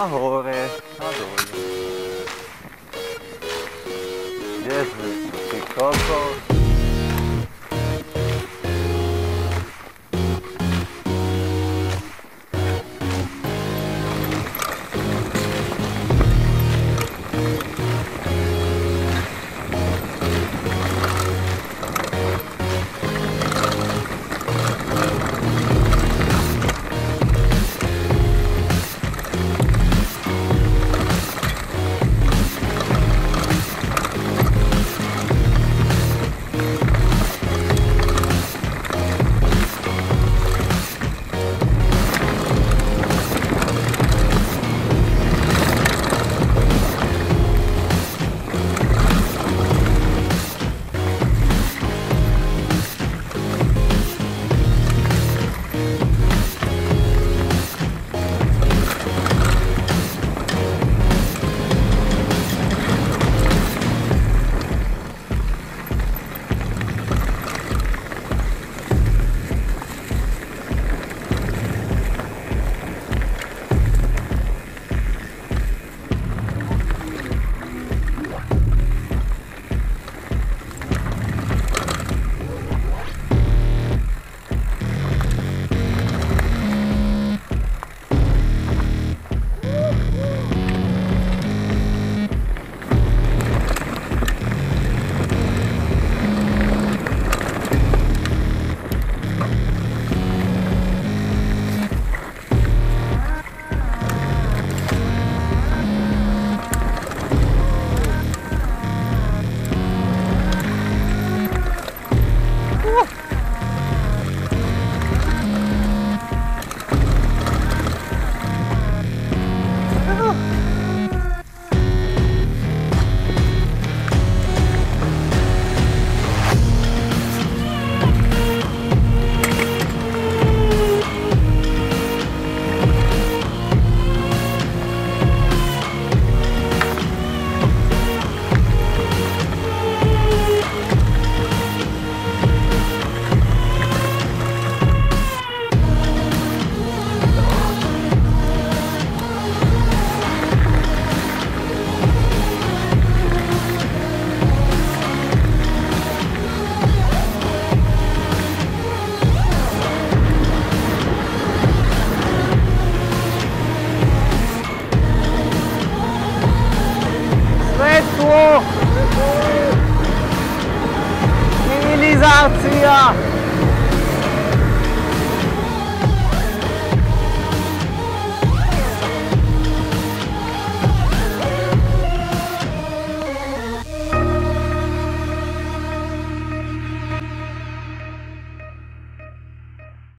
Ahore, adoro. Jezu, ty kokos. 是